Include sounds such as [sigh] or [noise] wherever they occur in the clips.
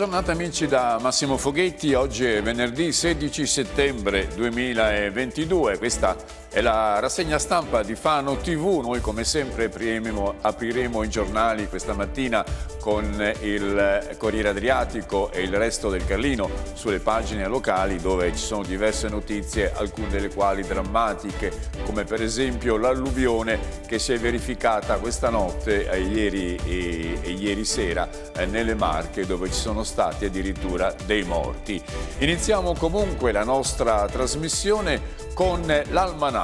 Giornata amici da Massimo Foghetti, oggi è venerdì 16 settembre 2022, questa è la rassegna stampa di Fano TV, noi come sempre apriremo, apriremo i giornali questa mattina con il Corriere Adriatico e il resto del Carlino sulle pagine locali dove ci sono diverse notizie, alcune delle quali drammatiche, come per esempio l'alluvione che si è verificata questa notte eh, ieri, e, e ieri sera eh, nelle Marche dove ci sono stati addirittura dei morti. Iniziamo comunque la nostra trasmissione con l'almanacco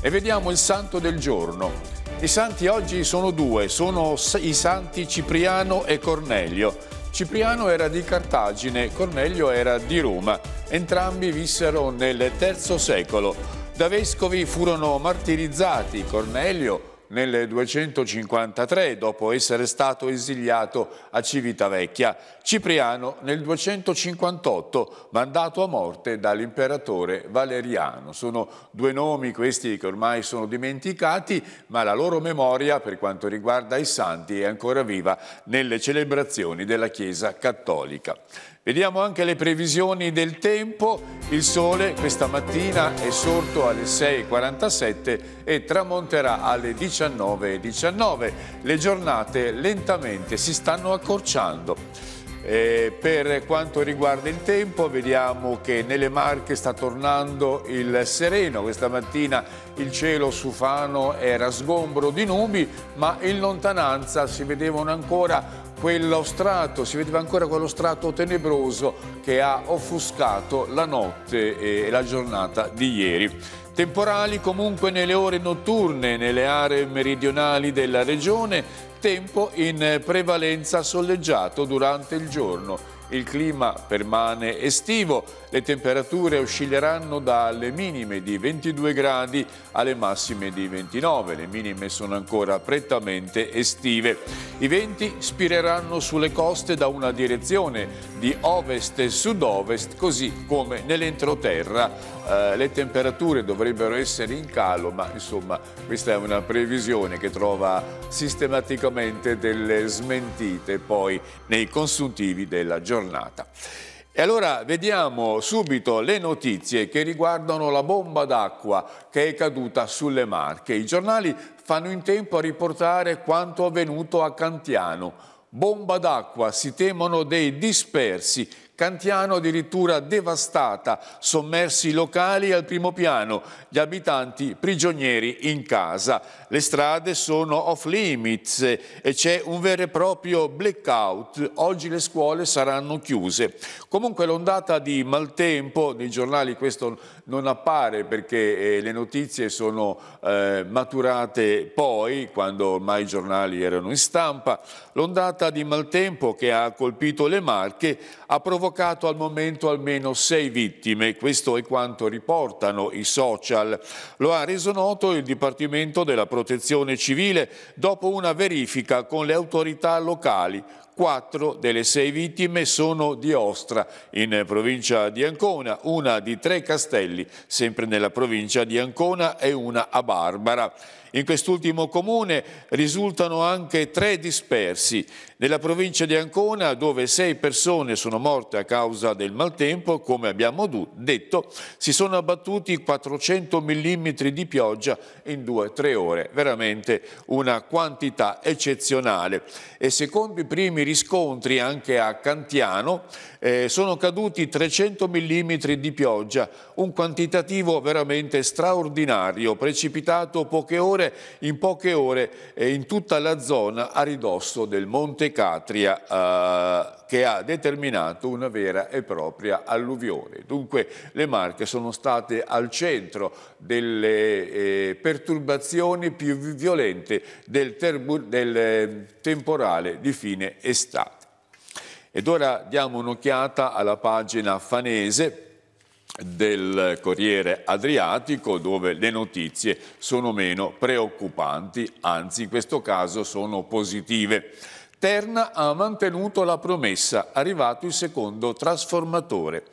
e vediamo il santo del giorno. I santi oggi sono due, sono i santi Cipriano e Cornelio. Cipriano era di Cartagine, Cornelio era di Roma. Entrambi vissero nel III secolo. Da vescovi furono martirizzati. Cornelio nel 253 dopo essere stato esiliato a Civitavecchia, Cipriano nel 258 mandato a morte dall'imperatore Valeriano. Sono due nomi questi che ormai sono dimenticati, ma la loro memoria per quanto riguarda i santi è ancora viva nelle celebrazioni della Chiesa Cattolica. Vediamo anche le previsioni del tempo. Il sole questa mattina è sorto alle 6.47 e tramonterà alle 19.19. .19. Le giornate lentamente si stanno accorciando. Eh, per quanto riguarda il tempo vediamo che nelle Marche sta tornando il sereno, questa mattina il cielo su Fano era sgombro di nubi ma in lontananza si vedevano ancora quello strato, si vedeva ancora quello strato tenebroso che ha offuscato la notte e la giornata di ieri. Temporali comunque nelle ore notturne, nelle aree meridionali della regione, tempo in prevalenza soleggiato durante il giorno il clima permane estivo, le temperature oscilleranno dalle minime di 22 gradi alle massime di 29, le minime sono ancora prettamente estive. I venti spireranno sulle coste da una direzione di ovest e sud-ovest, così come nell'entroterra. Eh, le temperature dovrebbero essere in calo, ma insomma questa è una previsione che trova sistematicamente delle smentite poi nei consuntivi della giornata giornata. E allora vediamo subito le notizie che riguardano la bomba d'acqua che è caduta sulle Marche. I giornali fanno in tempo a riportare quanto avvenuto a Cantiano. Bomba d'acqua, si temono dei dispersi Cantiano addirittura devastata, sommersi locali al primo piano, gli abitanti prigionieri in casa. Le strade sono off limits e c'è un vero e proprio blackout. Oggi le scuole saranno chiuse. Comunque l'ondata di maltempo, nei giornali questo non appare perché eh, le notizie sono eh, maturate poi, quando ormai i giornali erano in stampa. L'ondata di maltempo che ha colpito le Marche ha provocato provocato al momento almeno sei vittime, questo è quanto riportano i social. Lo ha reso noto il Dipartimento della Protezione Civile dopo una verifica con le autorità locali. Quattro delle sei vittime sono di Ostra, in provincia di Ancona, una di Tre Castelli, sempre nella provincia di Ancona, e una a Barbara. In quest'ultimo comune risultano anche tre dispersi. Nella provincia di Ancona, dove sei persone sono morte a causa del maltempo, come abbiamo detto, si sono abbattuti 400 mm di pioggia in due o tre ore. Veramente una quantità eccezionale. E secondo i primi riscontri anche a Cantiano, eh, sono caduti 300 mm di pioggia, un quantitativo veramente straordinario, precipitato poche ore, in poche ore eh, in tutta la zona a ridosso del Monte Catria eh, che ha determinato una vera e propria alluvione. Dunque le Marche sono state al centro delle eh, perturbazioni più violente del, del eh, temporale di fine estate. Ed ora diamo un'occhiata alla pagina fanese del Corriere Adriatico dove le notizie sono meno preoccupanti, anzi in questo caso sono positive. Terna ha mantenuto la promessa, arrivato il secondo trasformatore.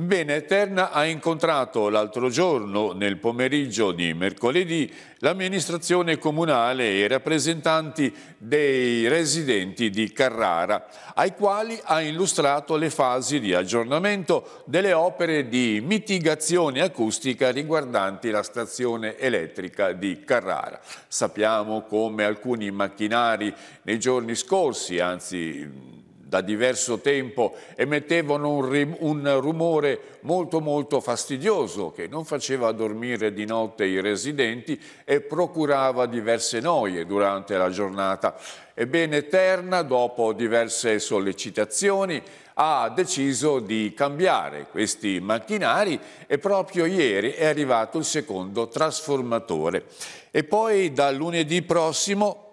Bene, Terna ha incontrato l'altro giorno, nel pomeriggio di mercoledì, l'amministrazione comunale e i rappresentanti dei residenti di Carrara, ai quali ha illustrato le fasi di aggiornamento delle opere di mitigazione acustica riguardanti la stazione elettrica di Carrara. Sappiamo come alcuni macchinari nei giorni scorsi, anzi da diverso tempo emettevano un, un, rumore molto molto fastidioso che non faceva dormire di notte i residenti e procurava diverse noie durante la giornata. Ebbene Terna, dopo diverse sollecitazioni, ha deciso di cambiare questi macchinari e proprio ieri è arrivato il secondo trasformatore. E poi dal lunedì prossimo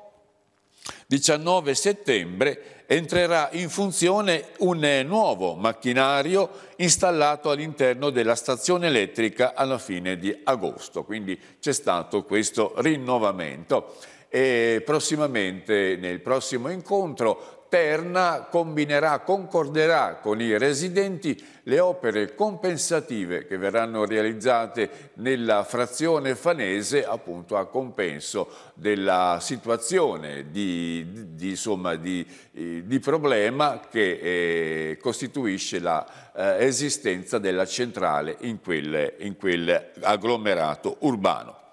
19 settembre entrerà in funzione un nuovo macchinario installato all'interno della stazione elettrica alla fine di agosto, quindi c'è stato questo rinnovamento. E prossimamente nel prossimo incontro Terna combinerà, concorderà con i residenti le opere compensative che verranno realizzate nella frazione fanese appunto a compenso della situazione di, di, insomma, di, problema che eh, costituisce l'esistenza eh, della centrale in quel agglomerato urbano.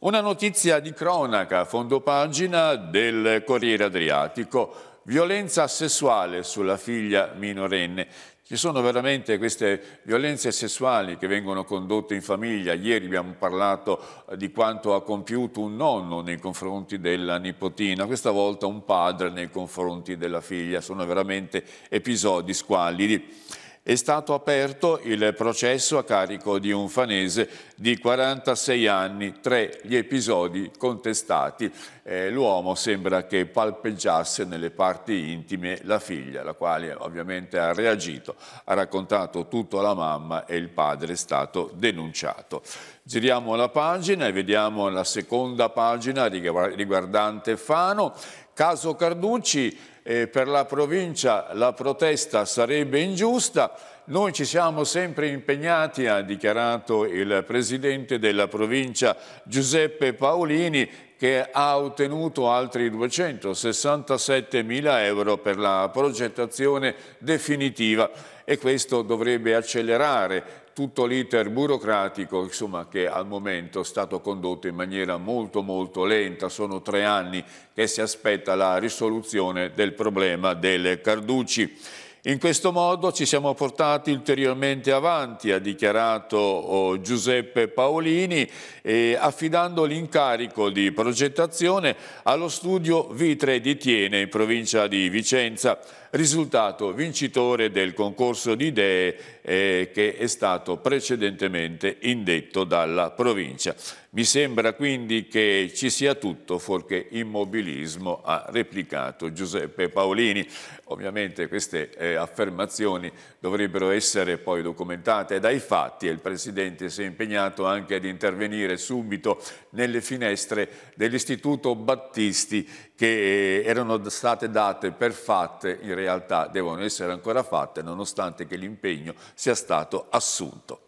Una notizia di cronaca, fondo pagina del Corriere Adriatico violenza sessuale sulla figlia minorenne. Ci sono veramente queste violenze sessuali che vengono condotte in famiglia. Ieri abbiamo parlato di quanto ha compiuto un nonno nei confronti della nipotina, questa volta un padre nei confronti della figlia. Sono veramente episodi squallidi è stato aperto il processo a carico di un fanese di 46 anni, tre gli episodi contestati. Eh, L'uomo sembra che palpeggiasse nelle parti intime la figlia, la quale ovviamente ha reagito, ha raccontato tutto alla mamma e il padre è stato denunciato. Giriamo la pagina e vediamo la seconda pagina riguardante Fano. Caso Carducci, eh, per la provincia la protesta sarebbe ingiusta, noi ci siamo sempre impegnati, ha dichiarato il presidente della provincia Giuseppe Paolini, che ha ottenuto altri 267 mila euro per la progettazione definitiva. E questo dovrebbe accelerare tutto l'iter burocratico insomma, che al momento è stato condotto in maniera molto molto lenta, sono tre anni che si aspetta la risoluzione del problema delle Carducci. In questo modo ci siamo portati ulteriormente avanti, ha dichiarato oh, Giuseppe Paolini, eh, affidando l'incarico di progettazione allo studio Vitre di Tiene in provincia di Vicenza risultato vincitore del concorso di idee eh, che è stato precedentemente indetto dalla provincia. Mi sembra quindi che ci sia tutto fuorché immobilismo, ha replicato Giuseppe Paolini. Ovviamente queste eh, affermazioni dovrebbero essere poi documentate dai fatti e il Presidente si è impegnato anche ad intervenire subito nelle finestre dell'Istituto Battisti che erano state date per fatte, in realtà devono essere ancora fatte, nonostante che l'impegno sia stato assunto.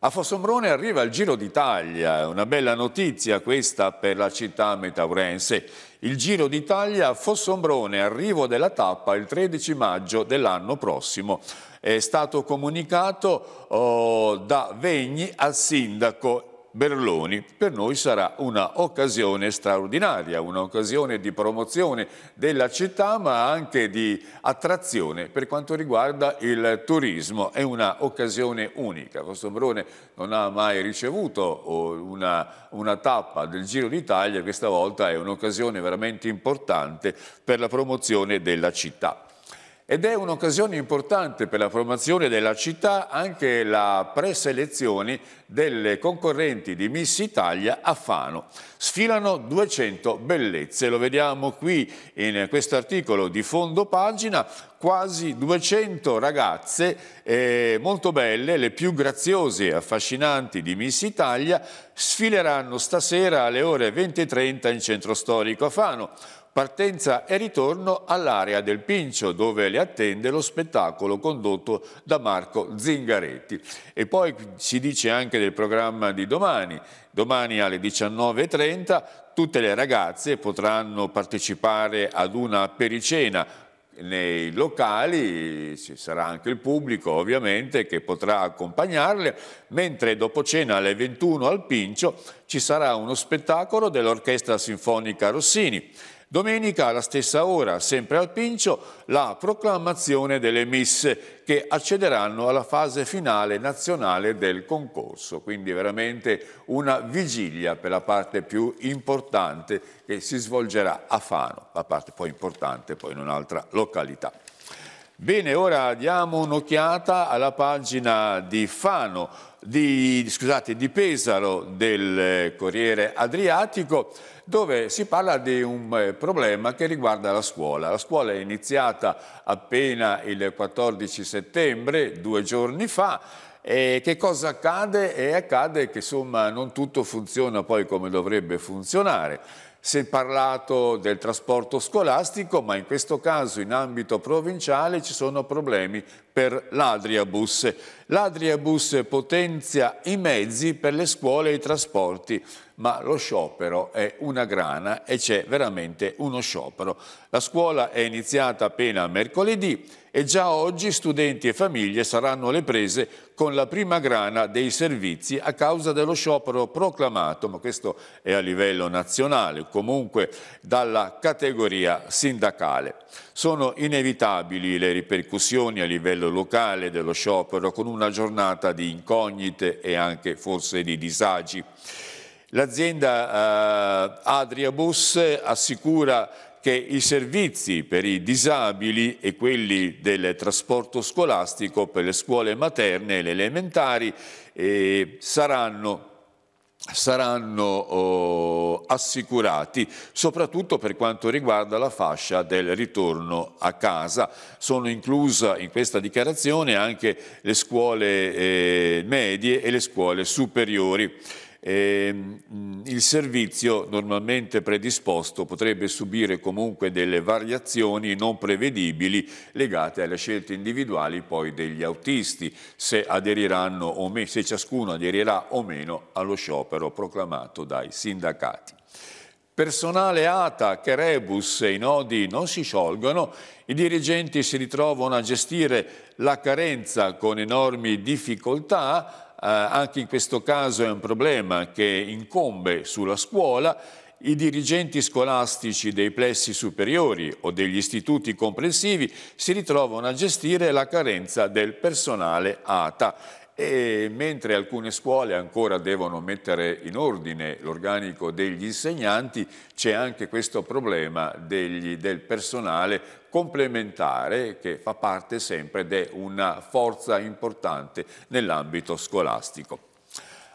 A Fossombrone arriva il Giro d'Italia, una bella notizia questa per la città metaurense. Il Giro d'Italia a Fossombrone, arrivo della tappa il 13 maggio dell'anno prossimo. È stato comunicato oh, da Vegni al sindaco Berloni, per noi sarà un'occasione straordinaria, un'occasione di promozione della città ma anche di attrazione per quanto riguarda il turismo. È un'occasione unica. Costombrone non ha mai ricevuto una, una tappa del Giro d'Italia, questa volta è un'occasione veramente importante per la promozione della città. Ed è un'occasione importante per la promozione della città anche la preselezione delle concorrenti di Miss Italia a Fano. Sfilano 200 bellezze, lo vediamo qui in questo articolo di fondo pagina, quasi 200 ragazze eh, molto belle, le più graziose e affascinanti di Miss Italia, sfileranno stasera alle ore 20.30 in centro storico a Fano. Partenza e ritorno all'area del Pincio dove le attende lo spettacolo condotto da Marco Zingaretti. E poi si dice anche del programma di domani. Domani alle 19.30 tutte le ragazze potranno partecipare ad una pericena nei locali ci sarà anche il pubblico ovviamente che potrà accompagnarle, mentre dopo cena alle 21 al Pincio ci sarà uno spettacolo dell'Orchestra Sinfonica Rossini. Domenica alla stessa ora, sempre al Pincio, la proclamazione delle Miss che accederanno alla fase finale nazionale del concorso. Quindi veramente una vigilia per la parte più importante che si svolgerà a Fano, la parte poi importante poi in un'altra località. Bene, ora diamo un'occhiata alla pagina di Fano, di, scusate, di Pesaro del Corriere Adriatico dove si parla di un eh, problema che riguarda la scuola. La scuola è iniziata appena il 14 settembre, due giorni fa, e che cosa accade? E accade che insomma non tutto funziona poi come dovrebbe funzionare. Si è parlato del trasporto scolastico, ma in questo caso in ambito provinciale ci sono problemi per l'Adriabus. L'Adriabus potenzia i mezzi per le scuole e i trasporti, ma lo sciopero è una grana e c'è veramente uno sciopero. La scuola è iniziata appena mercoledì e già oggi studenti e famiglie saranno alle prese con la prima grana dei servizi a causa dello sciopero proclamato, ma questo è a livello nazionale, comunque dalla categoria sindacale. Sono inevitabili le ripercussioni a livello locale dello sciopero con una giornata di incognite e anche forse di disagi. L'azienda eh, Adriabus assicura che i servizi per i disabili e quelli del trasporto scolastico per le scuole materne e le elementari eh, saranno saranno oh, assicurati, soprattutto per quanto riguarda la fascia del ritorno a casa. Sono incluse in questa dichiarazione anche le scuole eh, medie e le scuole superiori. Eh, il servizio normalmente predisposto potrebbe subire comunque delle variazioni non prevedibili legate alle scelte individuali poi degli autisti, se aderiranno o meno, se ciascuno aderirà o meno allo sciopero proclamato dai sindacati. Personale ATA che rebus e i nodi non si sciolgono, i dirigenti si ritrovano a gestire la carenza con enormi difficoltà, anche in questo caso è un problema che incombe sulla scuola, i dirigenti scolastici dei plessi superiori o degli istituti comprensivi si ritrovano a gestire la carenza del personale ATA e mentre alcune scuole ancora devono mettere in ordine l'organico degli insegnanti, c'è anche questo problema degli, del personale complementare che fa parte sempre di una forza importante nell'ambito scolastico.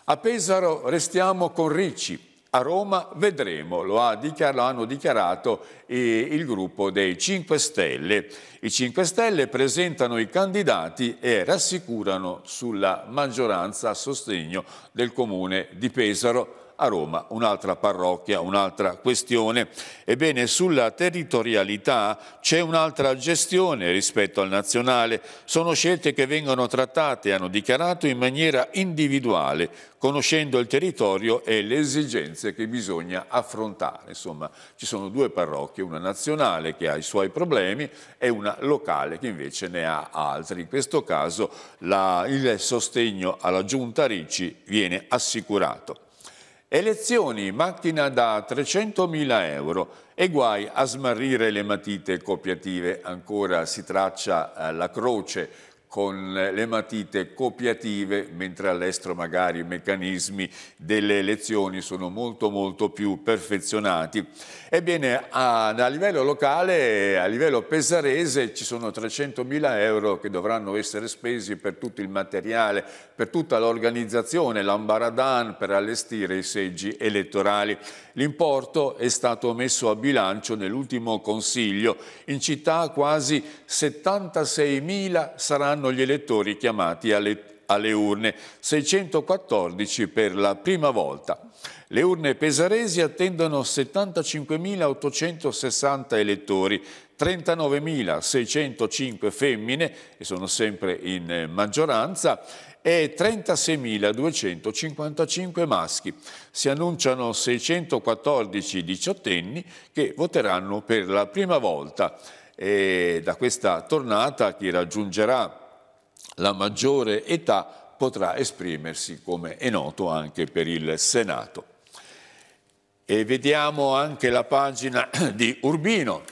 A Pesaro restiamo con Ricci, a Roma vedremo, lo, ha dichiarato, lo hanno dichiarato eh, il gruppo dei 5 Stelle. I 5 Stelle presentano i candidati e rassicurano sulla maggioranza a sostegno del comune di Pesaro a Roma, un'altra parrocchia, un'altra questione. Ebbene, sulla territorialità c'è un'altra gestione rispetto al nazionale. Sono scelte che vengono trattate, hanno dichiarato, in maniera individuale, conoscendo il territorio e le esigenze che bisogna affrontare. Insomma, ci sono due parrocchie, una nazionale che ha i suoi problemi e una locale che invece ne ha altri. In questo caso la, il sostegno alla giunta Ricci viene assicurato. Elezioni, macchina da 300.000 euro e guai a smarrire le matite copiative. Ancora si traccia eh, la croce con le matite copiative, mentre all'estero magari i meccanismi delle elezioni sono molto molto più perfezionati. Ebbene, a, a livello locale, a livello pesarese, ci sono 300 mila euro che dovranno essere spesi per tutto il materiale, per tutta l'organizzazione, l'ambaradan per allestire i seggi elettorali. L'importo è stato messo a bilancio nell'ultimo consiglio. In città quasi 76 mila saranno saranno gli elettori chiamati alle, alle urne, 614 per la prima volta. Le urne pesaresi attendono 75.860 elettori, 39.605 femmine, e sono sempre in maggioranza, e 36.255 maschi. Si annunciano 614 diciottenni che voteranno per la prima volta. E da questa tornata chi raggiungerà la maggiore età potrà esprimersi, come è noto, anche per il Senato. E vediamo anche la pagina [clears throat] di Urbino,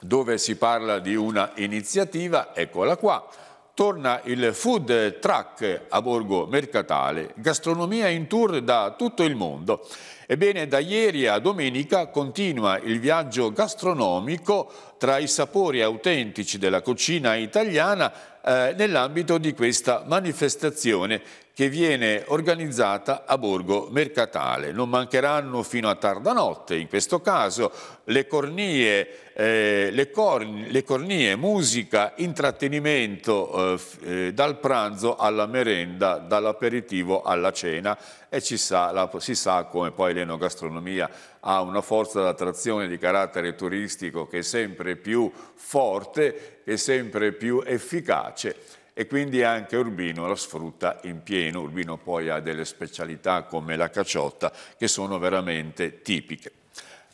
dove si parla di una iniziativa, eccola qua, torna il food truck a Borgo Mercatale, gastronomia in tour da tutto il mondo. Ebbene, da ieri a domenica continua il viaggio gastronomico tra i sapori autentici della cucina italiana eh, nell'ambito di questa manifestazione che viene organizzata a Borgo Mercatale. Non mancheranno fino a tarda notte, in questo caso, le cornie, eh, le, corni, le cornie musica, intrattenimento eh, eh, dal pranzo alla merenda, dall'aperitivo alla cena e sa, la, si sa come poi l'enogastronomia ha una forza d'attrazione di carattere turistico che è sempre più forte e sempre più efficace e quindi anche Urbino la sfrutta in pieno. Urbino poi ha delle specialità come la caciotta che sono veramente tipiche.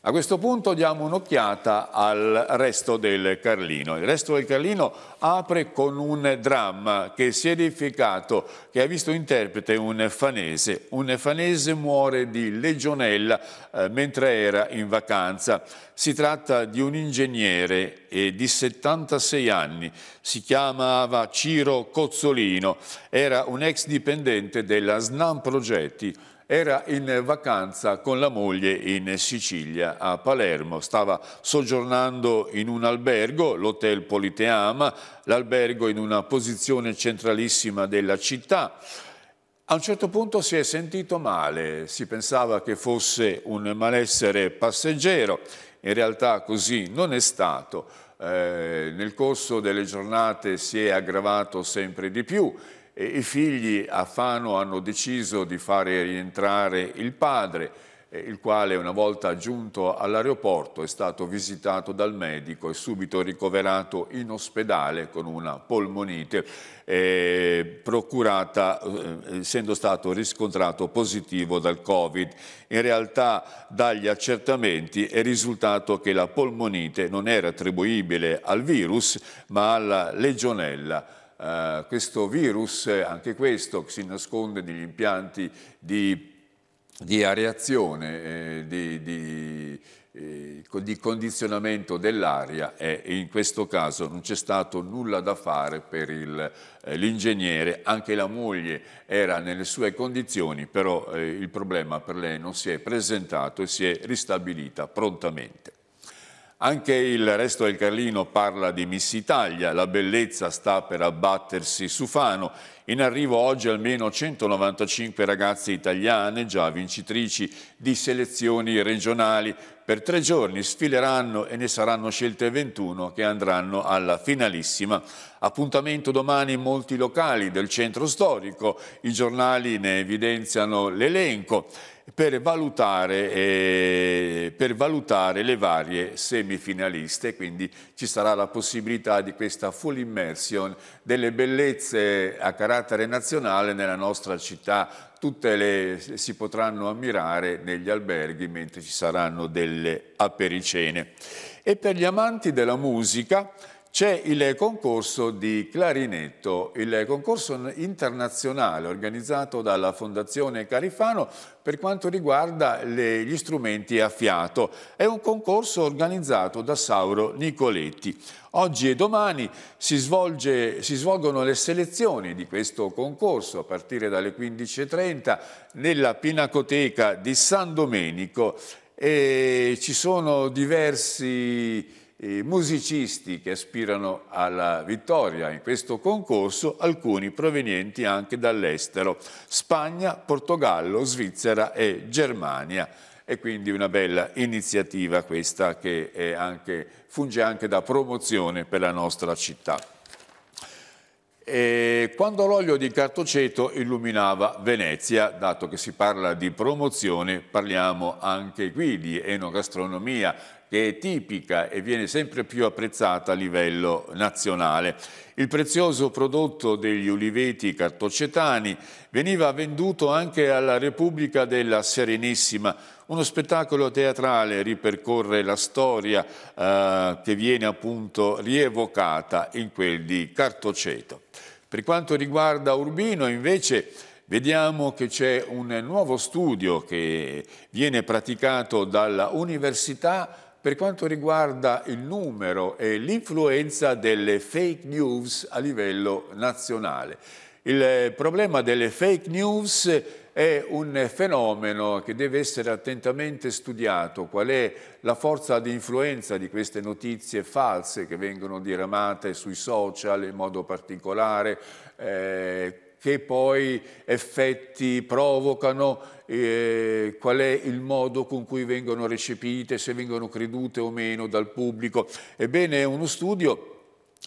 A questo punto diamo un'occhiata al resto del Carlino. Il resto del Carlino apre con un dramma che si è edificato, che ha visto interprete un fanese. Un fanese muore di legionella eh, mentre era in vacanza. Si tratta di un ingegnere eh, di 76 anni, si chiamava Ciro Cozzolino, era un ex dipendente della SNAM Progetti, era in vacanza con la moglie in Sicilia, a Palermo. Stava soggiornando in un albergo, l'Hotel Politeama, l'albergo in una posizione centralissima della città. A un certo punto si è sentito male, si pensava che fosse un malessere passeggero, in realtà così non è stato. Eh, nel corso delle giornate si è aggravato sempre di più I figli a Fano hanno deciso di fare rientrare il padre, eh, il quale una volta giunto all'aeroporto è stato visitato dal medico e subito ricoverato in ospedale con una polmonite eh, procurata eh, essendo stato riscontrato positivo dal Covid. In realtà dagli accertamenti è risultato che la polmonite non era attribuibile al virus ma alla legionella Uh, questo virus, anche questo, si nasconde negli impianti di, di areazione, eh, di, di, eh, di, condizionamento dell'aria e in questo caso non c'è stato nulla da fare per eh, l'ingegnere, anche la moglie era nelle sue condizioni, però eh, il problema per lei non si è presentato e si è ristabilita prontamente. Anche il resto del Carlino parla di Miss Italia, la bellezza sta per abbattersi su Fano. In arrivo oggi almeno 195 ragazze italiane, già vincitrici di selezioni regionali. Per tre giorni sfileranno e ne saranno scelte 21 che andranno alla finalissima. Appuntamento domani in molti locali del centro storico. I giornali ne evidenziano l'elenco per valutare, eh, per valutare, le varie semifinaliste, quindi ci sarà la possibilità di questa full immersion delle bellezze a carattere nazionale nella nostra città, tutte le si potranno ammirare negli alberghi mentre ci saranno delle apericene. E per gli amanti della musica c'è il concorso di clarinetto, il concorso internazionale organizzato dalla Fondazione Carifano per quanto riguarda le, gli strumenti a fiato. È un concorso organizzato da Sauro Nicoletti. Oggi e domani si, svolge, si svolgono le selezioni di questo concorso a partire dalle 15.30 nella Pinacoteca di San Domenico e ci sono diversi musicisti che aspirano alla vittoria in questo concorso, alcuni provenienti anche dall'estero, Spagna, Portogallo, Svizzera e Germania. E quindi una bella iniziativa questa che anche, funge anche da promozione per la nostra città. E quando l'olio di cartoceto illuminava Venezia, dato che si parla di promozione, parliamo anche qui di enogastronomia, che è tipica e viene sempre più apprezzata a livello nazionale. Il prezioso prodotto degli uliveti cartocetani veniva venduto anche alla Repubblica della Serenissima. Uno spettacolo teatrale ripercorre la storia eh, che viene appunto rievocata in quel di Cartoceto. Per quanto riguarda Urbino invece vediamo che c'è un nuovo studio che viene praticato dalla Università per quanto riguarda il numero e l'influenza delle fake news a livello nazionale. Il problema delle fake news è un fenomeno che deve essere attentamente studiato, qual è la forza di influenza di queste notizie false che vengono diramate sui social in modo particolare, eh, che poi effetti provocano, eh, qual è il modo con cui vengono recepite, se vengono credute o meno dal pubblico. Ebbene, è uno studio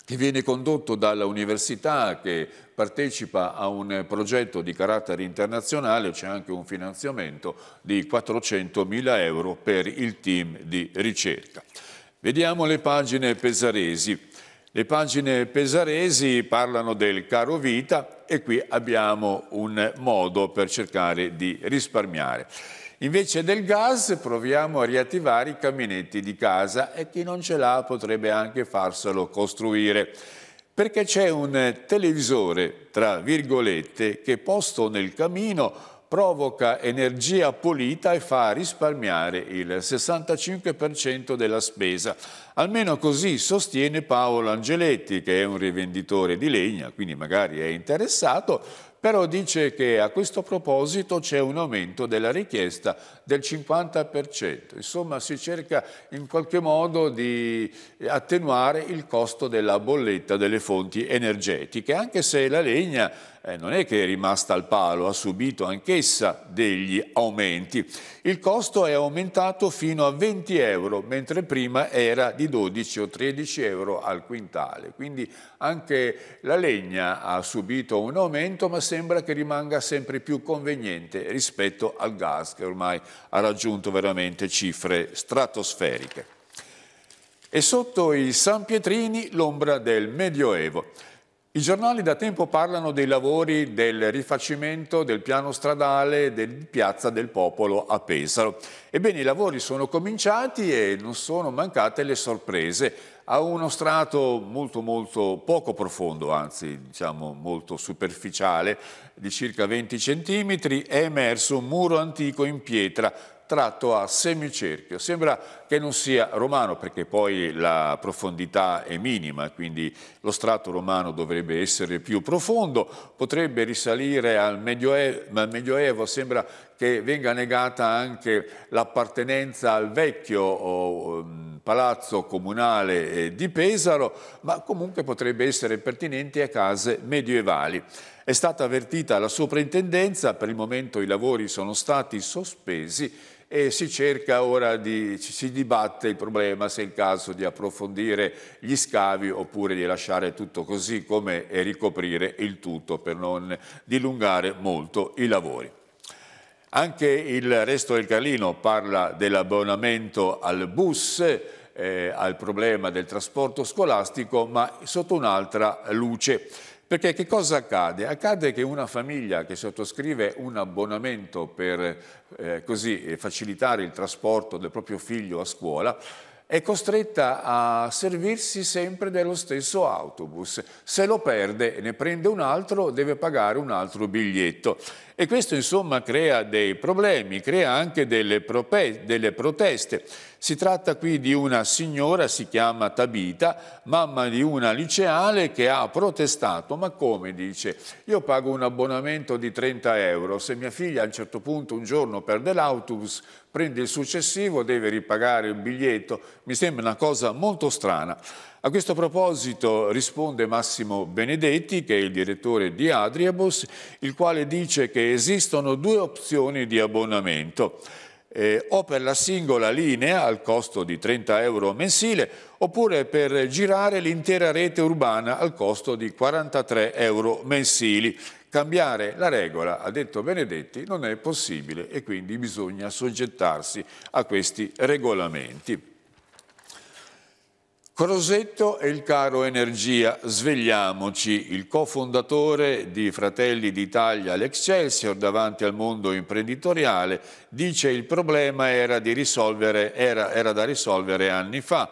che viene condotto dalla università che partecipa a un progetto di carattere internazionale, c'è anche un finanziamento di 400 mila euro per il team di ricerca. Vediamo le pagine pesaresi. Le pagine pesaresi parlano del caro vita e qui abbiamo un modo per cercare di risparmiare. Invece del gas proviamo a riattivare i caminetti di casa e chi non ce l'ha potrebbe anche farselo costruire perché c'è un televisore, tra virgolette, che posto nel camino provoca energia pulita e fa risparmiare il 65% della spesa. Almeno così sostiene Paolo Angeletti, che è un rivenditore di legna, quindi magari è interessato, però dice che a questo proposito c'è un aumento della richiesta del 50%. Insomma, si cerca in qualche modo di attenuare il costo della bolletta delle fonti energetiche, anche se la legna eh, non è che è rimasta al palo, ha subito anch'essa degli aumenti. Il costo è aumentato fino a 20 euro, mentre prima era di 12 o 13 euro al quintale. Quindi anche la legna ha subito un aumento, ma sembra che rimanga sempre più conveniente rispetto al gas, che ormai ha raggiunto veramente cifre stratosferiche. E sotto i San Pietrini l'ombra del Medioevo. I giornali da tempo parlano dei lavori del rifacimento del piano stradale del Piazza del Popolo a Pesaro. Ebbene, i lavori sono cominciati e non sono mancate le sorprese. A uno strato molto molto poco profondo, anzi diciamo molto superficiale, di circa 20 cm, è emerso un muro antico in pietra tratto a semicerchio. Sembra che non sia romano perché poi la profondità è minima, quindi lo strato romano dovrebbe essere più profondo, potrebbe risalire al Medioevo, al Medioevo sembra che venga negata anche l'appartenenza al vecchio oh, palazzo comunale eh, di Pesaro, ma comunque potrebbe essere pertinente a case medievali. È stata avvertita la soprintendenza, per il momento i lavori sono stati sospesi e si cerca ora di, si dibatte il problema se è il caso di approfondire gli scavi oppure di lasciare tutto così come e ricoprire il tutto per non dilungare molto i lavori. Anche il resto del Carlino parla dell'abbonamento al bus, eh, al problema del trasporto scolastico, ma sotto un'altra luce. Perché che cosa accade? Accade che una famiglia che sottoscrive un abbonamento per eh, così facilitare il trasporto del proprio figlio a scuola è costretta a servirsi sempre dello stesso autobus. Se lo perde e ne prende un altro, deve pagare un altro biglietto. E questo insomma crea dei problemi, crea anche delle, delle proteste. Si tratta qui di una signora, si chiama Tabita, mamma di una liceale che ha protestato. Ma come dice? Io pago un abbonamento di 30 euro, se mia figlia a un certo punto un giorno perde l'autobus, prende il successivo, deve ripagare il biglietto. Mi sembra una cosa molto strana. A questo proposito risponde Massimo Benedetti, che è il direttore di Adriabus, il quale dice che esistono due opzioni di abbonamento eh, o per la singola linea al costo di 30 euro mensile oppure per girare l'intera rete urbana al costo di 43 euro mensili. Cambiare la regola, ha detto Benedetti, non è possibile e quindi bisogna soggettarsi a questi regolamenti. Crosetto e il caro energia, svegliamoci. Il cofondatore di Fratelli d'Italia, l'Excelsior, davanti al mondo imprenditoriale, dice il problema era, era, era da risolvere anni fa.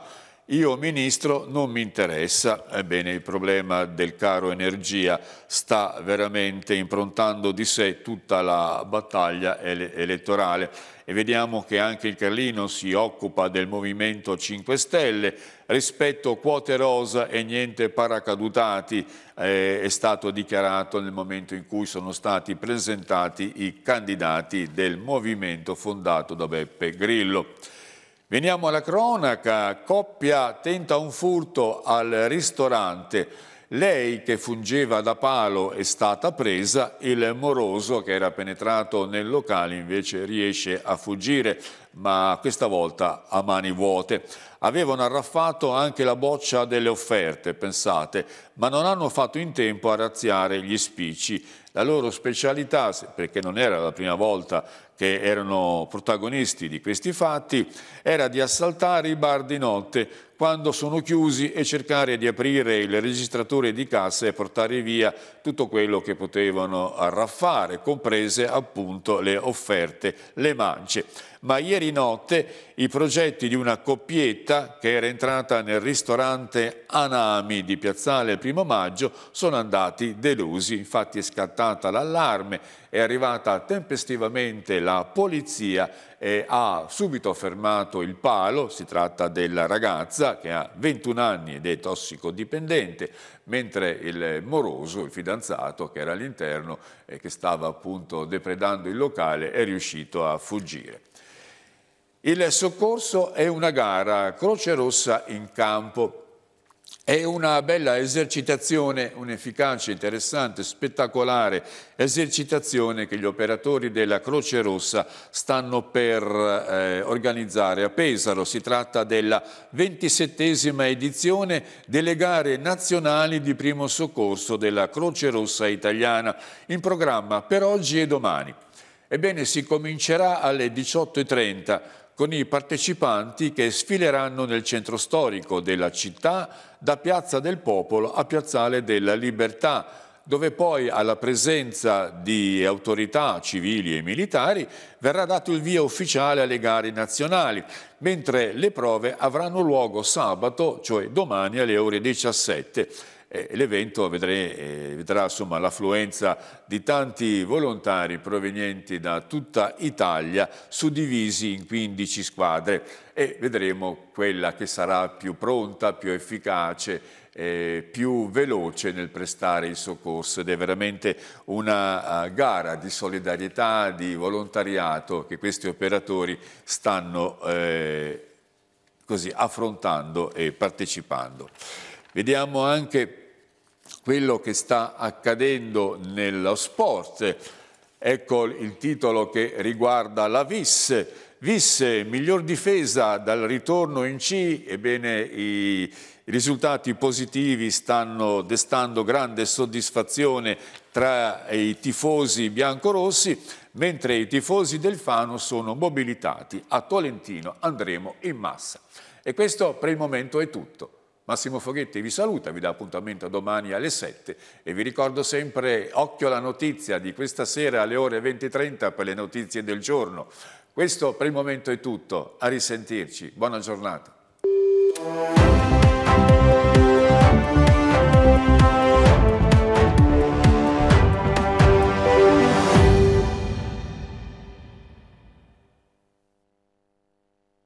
Io ministro non mi interessa, ebbene il problema del caro energia sta veramente improntando di sé tutta la battaglia ele elettorale. E vediamo che anche il Carlino si occupa del Movimento 5 Stelle, rispetto quote rosa e niente paracadutati eh, è stato dichiarato nel momento in cui sono stati presentati i candidati del movimento fondato da Beppe Grillo. Veniamo alla cronaca, coppia tenta un furto al ristorante, lei che fungeva da palo è stata presa, il moroso che era penetrato nel locale invece riesce a fuggire, ma questa volta a mani vuote. Avevano arraffato anche la boccia delle offerte, pensate, ma non hanno fatto in tempo a razziare gli spicci. La loro specialità, perché non era la prima volta che erano protagonisti di questi fatti, era di assaltare i bar di notte quando sono chiusi e cercare di aprire il registratore di cassa e portare via tutto quello che potevano arraffare, comprese appunto le offerte, le mance ma ieri notte i progetti di una coppietta che era entrata nel ristorante Anami di Piazzale Primo Maggio sono andati delusi, infatti è scattata l'allarme, è arrivata tempestivamente la polizia e ha subito fermato il palo, si tratta della ragazza che ha 21 anni ed è tossicodipendente, mentre il moroso, il fidanzato che era all'interno e che stava appunto depredando il locale, è riuscito a fuggire. Il soccorso è una gara, Croce Rossa in campo. È una bella esercitazione, un'efficace, interessante, spettacolare esercitazione che gli operatori della Croce Rossa stanno per eh, organizzare a Pesaro. Si tratta della ventisettesima edizione delle gare nazionali di primo soccorso della Croce Rossa italiana in programma per oggi e domani. Ebbene, si comincerà alle 18.30 con i partecipanti che sfileranno nel centro storico della città da Piazza del Popolo a Piazzale della Libertà, dove poi alla presenza di autorità civili e militari verrà dato il via ufficiale alle gare nazionali, mentre le prove avranno luogo sabato, cioè domani alle ore 17 l'evento eh, vedrà l'affluenza di tanti volontari provenienti da tutta Italia suddivisi in 15 squadre e vedremo quella che sarà più pronta, più efficace eh, più veloce nel prestare il soccorso ed è veramente una uh, gara di solidarietà, di volontariato che questi operatori stanno eh, così affrontando e partecipando. Vediamo anche quello che sta accadendo nello sport. Ecco il titolo che riguarda la VIS. VIS, miglior difesa dal ritorno in C, ebbene i risultati positivi stanno destando grande soddisfazione tra i tifosi biancorossi, mentre i tifosi del Fano sono mobilitati. A Tolentino andremo in massa. E questo per il momento è tutto. Massimo Foghetti vi saluta, vi dà appuntamento domani alle 7 e vi ricordo sempre occhio alla notizia di questa sera alle ore 20.30 per le notizie del giorno. Questo per il momento è tutto, a risentirci, buona giornata.